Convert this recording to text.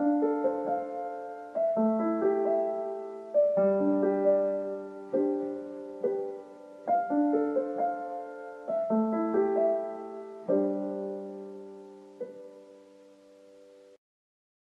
Música